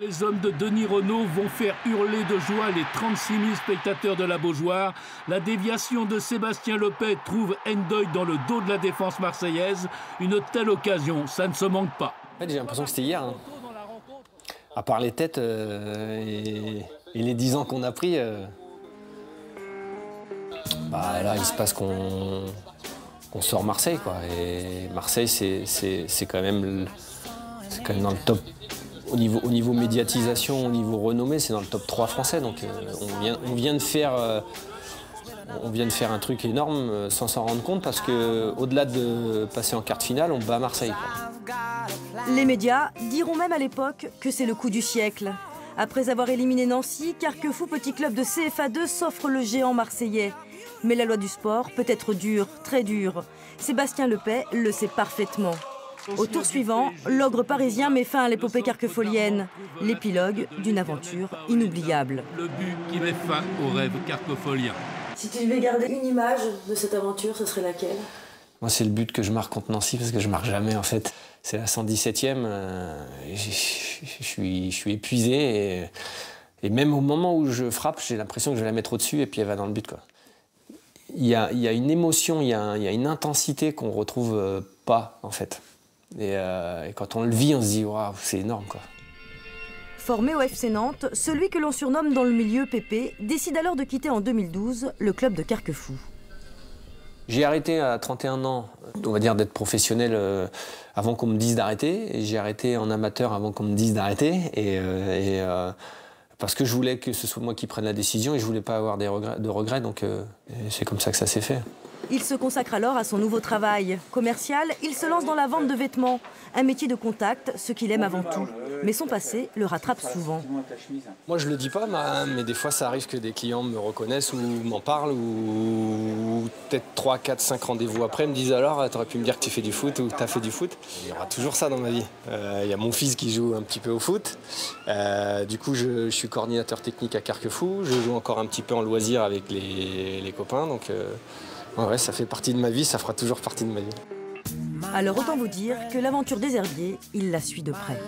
Les hommes de Denis Renault vont faire hurler de joie les 36 000 spectateurs de la Beaujoire. La déviation de Sébastien Lopet trouve Endoy dans le dos de la défense marseillaise. Une telle occasion, ça ne se manque pas. J'ai l'impression que c'était hier. Hein. À part les têtes euh, et, les 10 ans qu'on a pris, euh, bah, là, il se passe qu'on sort Marseille. Quoi. Et Marseille, c'est quand même dans le top au niveau, au niveau médiatisation, au niveau renommée, c'est dans le top 3 français. Donc euh, on, vient, on, vient, de faire, euh, on vient de faire un truc énorme euh, sans s'en rendre compte parce qu'au-delà de passer en quart finale, on bat Marseille. Les médias diront même à l'époque que c'est le coup du siècle. Après avoir éliminé Nancy, Carquefou, petit club de CFA2, s'offre le géant marseillais. Mais la loi du sport peut être dure, très dure. Sébastien Lepay le sait parfaitement. Au tour suivant, l'ogre parisien met fin à l'épopée carquefolienne, l'épilogue d'une aventure inoubliable. Le but qui met fin au rêve carquefolien. Si tu devais garder une image de cette aventure, ce serait laquelle? Moi, c'est le but que je marque contre Nancy parce que je marque jamais en fait. C'est la 117e. Euh, je suis, je suis épuisé et, même au moment où je frappe, j'ai l'impression que je vais la mettre au-dessus et puis elle va dans le but. Quoi. Il, y a, il y a une émotion, il y a, il y a une intensité qu'on retrouve euh, pas en fait. Euh, et, quand on le vit, on se dit, waouh, c'est énorme quoi. Formé au FC Nantes, celui que l'on surnomme dans le milieu Pépé décide alors de quitter en 2012 le club de Carquefou. J'ai arrêté à 31 ans, on va dire d'être professionnel euh, avant qu'on me dise d'arrêter. J'ai arrêté en amateur avant qu'on me dise d'arrêter. Et, euh, parce que je voulais que ce soit moi qui prenne la décision et je voulais pas avoir des regrets, de regrets. Donc c'est comme ça que ça s'est fait. Il se consacre alors à son nouveau travail. Commercial, il se lance dans la vente de vêtements, un métier de contact, ce qu'il aime avant tout. Mais son passé le rattrape souvent. Moi, je le dis pas, mais des fois, ça arrive que des clients me reconnaissent ou m'en parlent, ou peut-être 3, 4, 5 rendez-vous après, me disent alors, tu aurais pu me dire que tu fais du foot ou tu as fait du foot. Il y aura toujours ça dans ma vie. Euh, il y a mon fils qui joue un petit peu au foot. Euh, du coup, je, suis coordinateur technique à Carquefou. Je joue encore un petit peu en loisir avec les, copains. Donc, euh, Ouais, ça fait partie de ma vie, ça fera toujours partie de ma vie. Alors autant vous dire que l'aventure des herbiers, il la suit de près.